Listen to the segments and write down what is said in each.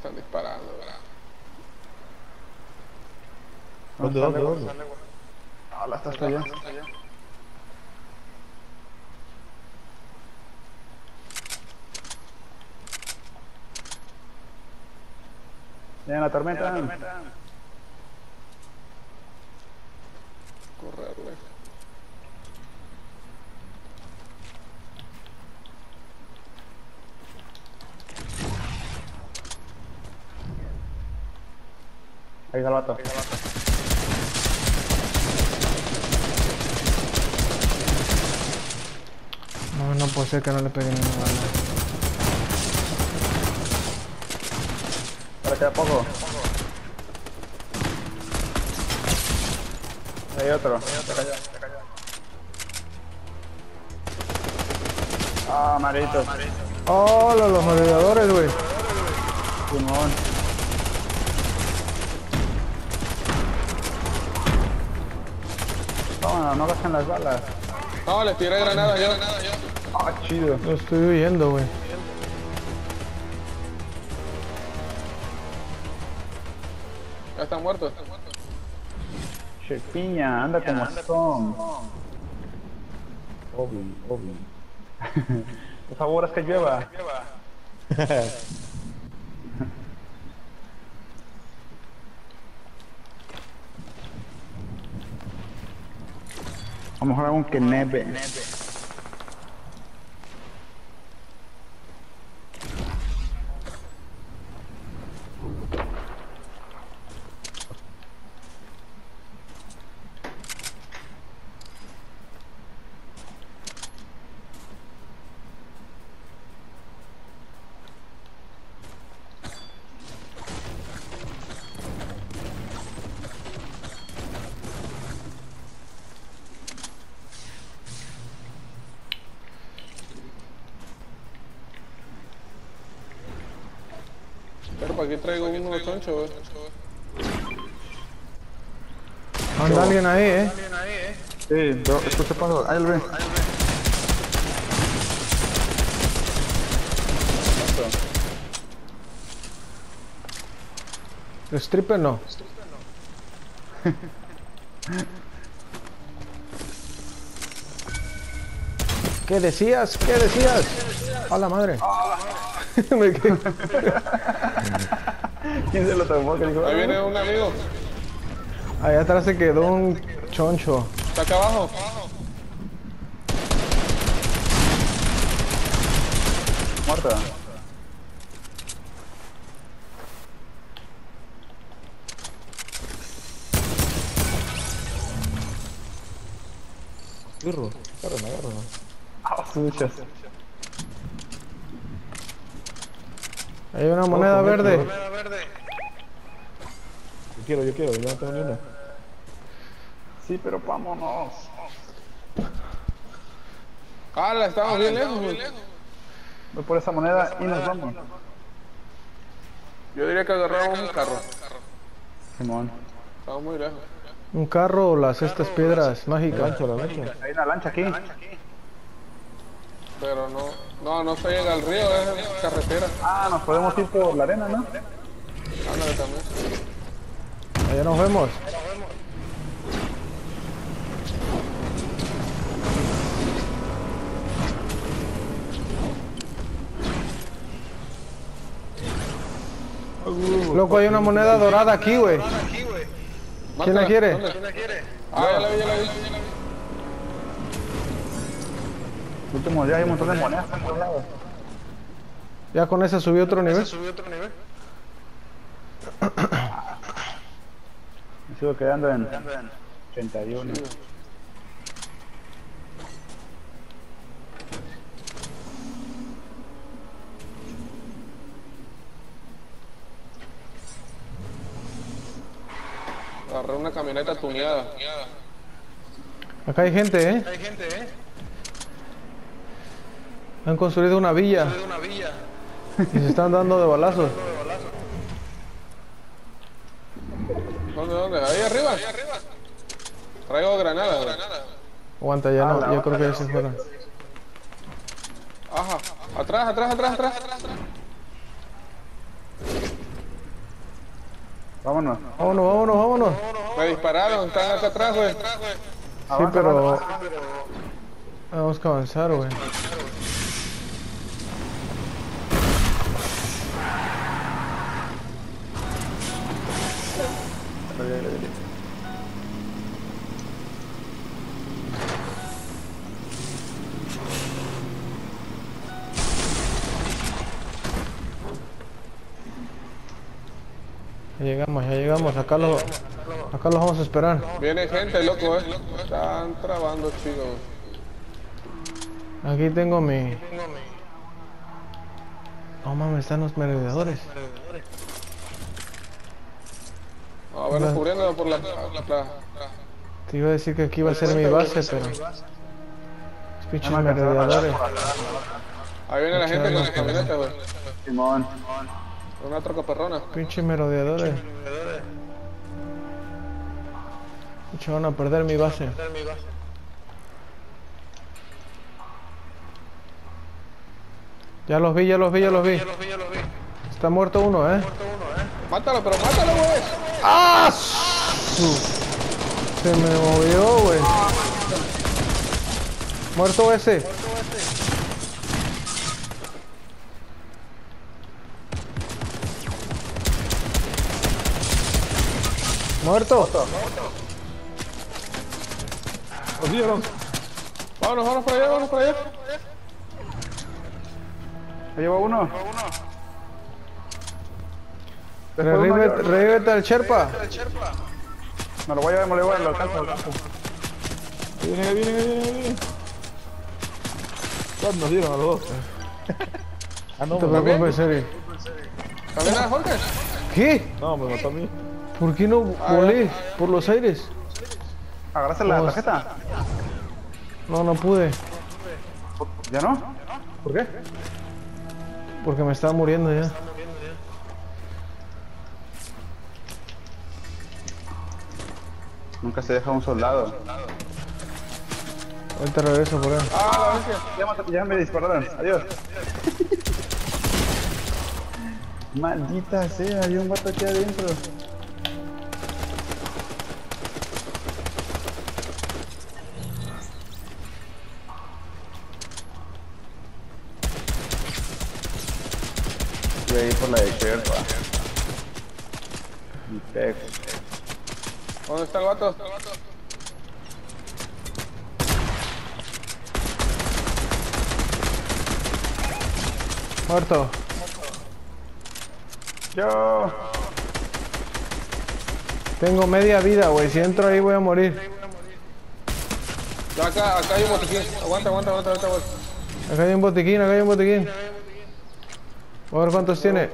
están disparando, ¿Dónde, dónde, dónde? Ah, la está hasta allá. Viene la tormenta. Está el vato. No, no puede ser que no le pegue ninguna bala. Ahora queda poco. Hay otro. Se cayó, se cayó. Ah, marito. ¡Oh, los, los moderadores, güey! Simón. No gasten las balas. No, les tiré granada yo. Ah, chido. Lo estoy huyendo, güey. Ya están muertos. Che, piña, anda como son. Obi, Obi. Por favor, es que llueva. A jugar un que neve. Para aquí traigo uno choncho, güey. Anda alguien ahí, eh. Sí, yo escucho paso. Ahí lo ve. Stripper no. ¿Qué decías? ¿Qué decías? A la madre. Me quedé- ¿Quién se lo tomó? Que dijo, Ahí viene un amigo. Allá atrás se quedó un choncho. Está acá abajo. Muerta. Birro, agárrame, agárrame. Ah, suchas. Hay una moneda verde. Yo quiero, yo quiero, yo no tengo ni una. Sí, pero vámonos. Ah, la estamos bien lejos. Voy por esa moneda y nos vamos. Yo diría que agarramos un carro. Simón. Estamos muy lejos. Un carro o las estas piedras mágicas. Lancha, la lancha. Hay una lancha aquí. Pero no, no, no se llega al río, es carretera. Ah, nos podemos ir por la arena, ¿no? Ándale también. Allá nos vemos. Loco, hay una moneda dorada aquí, güey. ¿Quién la quiere? ¿Dónde? Ah, ya la vi, ya la vi. Último día hay un montón de monedas en todos lados. Ya con esa subí otro nivel. Me sigo quedando en 81. Agarré una camioneta tuneada. Acá hay gente, ¿eh? Han construido una villa. Y se están dando de balazos. ¿Dónde, dónde? Ahí arriba. Traigo granadas, güey. Aguanta, ya no, yo creo que ya se fueron. Ajá. Atrás, atrás, atrás, atrás. Vámonos. Vámonos, vámonos, vámonos. Me dispararon, están acá atrás, güey. Sí, pero... Tenemos que avanzar, güey. Ya llegamos, ya llegamos. Acá lo, acá los vamos a esperar. Viene gente, loco, eh. Están trabando, chicos. Aquí tengo mi... No mames, están los merodeadores. Hola. cubriendo por la, la- Te iba a decir que aquí iba a ser mi base, pero... Los pinches merodeadores. Ahí viene la gente con las camionetas, güey. Simón. Una troca perrona. Pinches merodeadores. Pinche van a perder mi base. Ya los vi, ya los vi, ya los vi. Está muerto uno, ¿eh? Mátalo, pero mátalo, güey. ¡Ah! Se me movió, güey. Muerto ese. Muerto. Los dieron. Vámonos, vámonos para allá, vámonos para allá. ¿Se llevó uno? Uno Revívete al Sherpa. Me lo voy a llevar, me lo voy a llevar, lo alcanzo, lo alcanzo. Vienen, ahí vienen. Todos nos dieron a los dos. ah, no, No te mató. preocupes, Eri. ¿También a Jorge? ¿Qué? No, me mató a mí. ¿Por qué no volé por los aires? ¿Agarraste la ¿Cómo tarjeta? No, no pude. ¿Ya no? ¿Por qué? Porque me estaba muriendo ya. Nunca se deja un soldado. Ahorita regreso por él. Ah, la bestia. Ya, me dispararon. Adiós. Maldita sea, había un vato aquí adentro. Voy a ir por la de Sherpa. Pego. ¿Dónde está el vato? Muerto. Yo. Tengo media vida, güey. Si entro ahí voy a morir. Acá, acá hay un botiquín. Aguanta, aguanta, aguanta, aguanta, güey. Acá hay un botiquín, acá hay un botiquín. A ver cuántos tiene.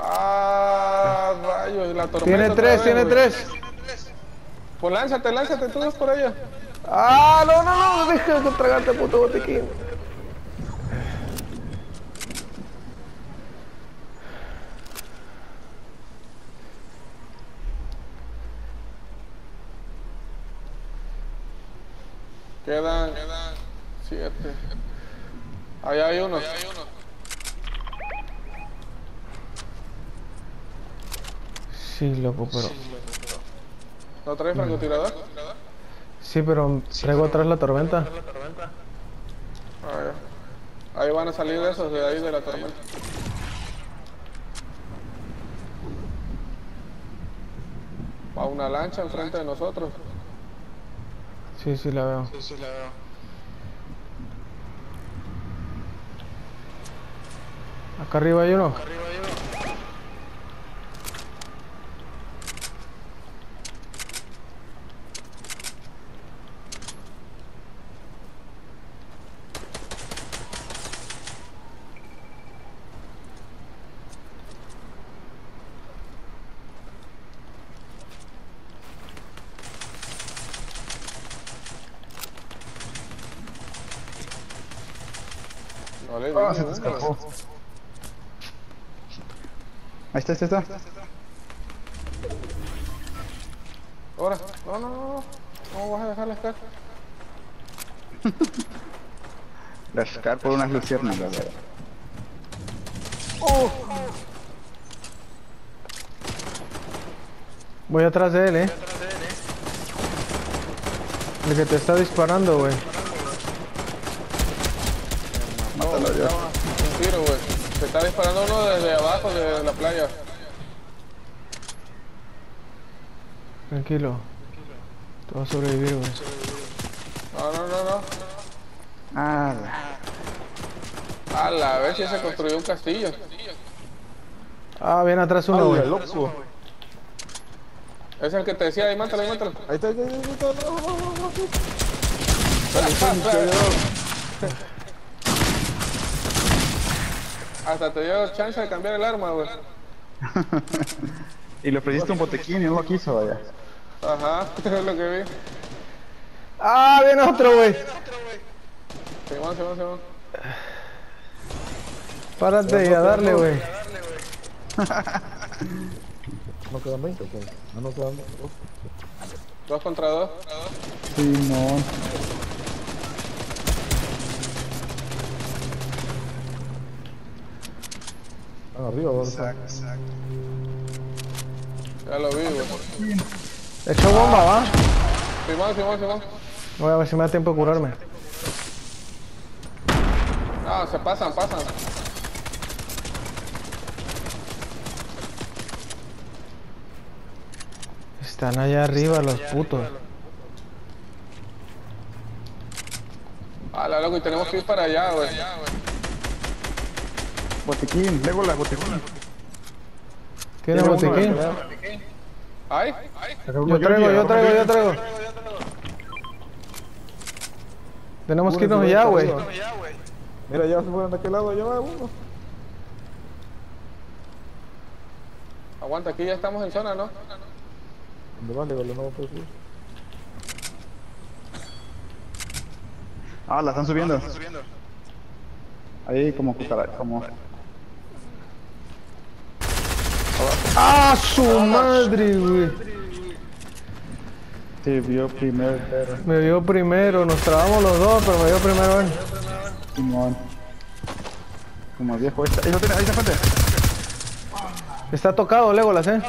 Ah, rayos, y la tormenta. Tiene tres, tiene tres. Pues lánzate, lánzate, tú vas por allá. Ah, no, no, no, deja de tragarte puto botiquín. Quedan, siete. Allá hay uno. Sí, loco, pero. ¿No traes francotirador? Sí, pero traigo atrás la tormenta. Ah, ya. Ahí van a salir esos de ahí de la tormenta. Va una lancha enfrente de nosotros. Sí, sí, la veo. Acá arriba hay uno. No Ah, se te escapó. Ahí está, ahí está, ahí está. Ahora, no, no, no, no. Vas a dejarla estar. Rascar por unas luciérnagas, ¿verdad? Voy atrás de él, eh. El que te está disparando, güey. Mátalo, ya. Un tiro, güey. Se está disparando uno desde abajo de la playa. Tranquilo. Te vas a sobrevivir, güey. No, no, no, no. Ah, A la vez ya se construyó un castillo. Ah, viene atrás uno, güey. Es el que te decía, ahí mátalo, ahí mátalo. Ahí está, ahí está, ahí está. No, no, no, no, no. Hasta te dio chance de cambiar el arma, güey. y le ofreciste un botequín y no lo quiso, vaya. Ajá, es lo que vi. Ah, viene otro, güey. Simón, Simón, Simón. Párate y a darle, güey. No quedan 20, ok. No, no quedan 20. Dos contra dos. Simón. Están arriba, ¿dónde están? Ya lo vi, güey. Echó bomba, ¿va? Simón, Simón, Simón. Voy a ver si me da tiempo de curarme. Ah, se pasan, pasan. Están allá arriba los putos. Ah, la loco, y tenemos que ir para allá, güey. Botequín, Legolas. ¿Tiene Tiene uno, botiquín? ¿Ay? Yo traigo, yo traigo, yo traigo. Tenemos que irnos ya, güey. Mira, ya se fueron de aquel lado, ya va uno. Aguanta, aquí ya estamos en zona, ¿no? ¿Dónde va, Legolas? No puedo subir. Ah, la están subiendo. Ahí como cucaracha, como... ¡Ah, su madre, güey! Te vio primero. Me vio primero, nos trabamos los dos, pero me vio primero él. Simón. Como viejo este. Ahí lo tiene, ahí se frente. Está tocado, Legolas, eh.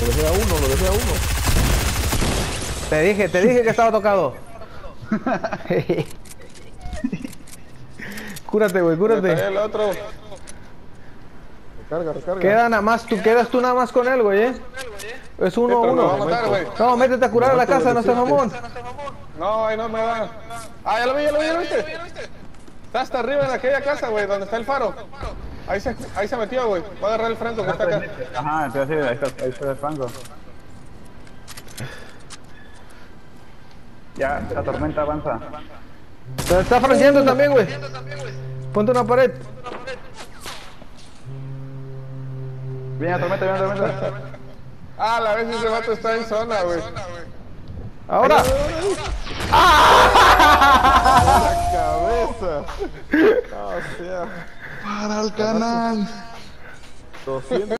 Lo dejé a uno, lo dejé a uno. Te dije, te dije que estaba tocado. cúrate, güey, cúrate. el otro. Recarga, recarga. Queda nada más, tú quedas tú nada más con él, güey, eh. Es uno, a uno. matar. No, métete a curar a la casa, no seas mamón. No, ahí no me va. Ah, ya lo vi, ya lo vi, ya lo viste. Está hasta arriba en aquella casa, güey, donde está el faro. Ahí se, ahí se metió, güey. Va a agarrar el franco que está acá. Ajá, decir, ahí está, ahí está el franco. Ya, la tormenta avanza. Te está franqueando también, güey. Ponte una pared. Viene la tormenta, viene la tormenta. Ah, la vez ese vato está en zona, güey. Ahora. La cabeza. Ah, o sea. Para el canal. 200.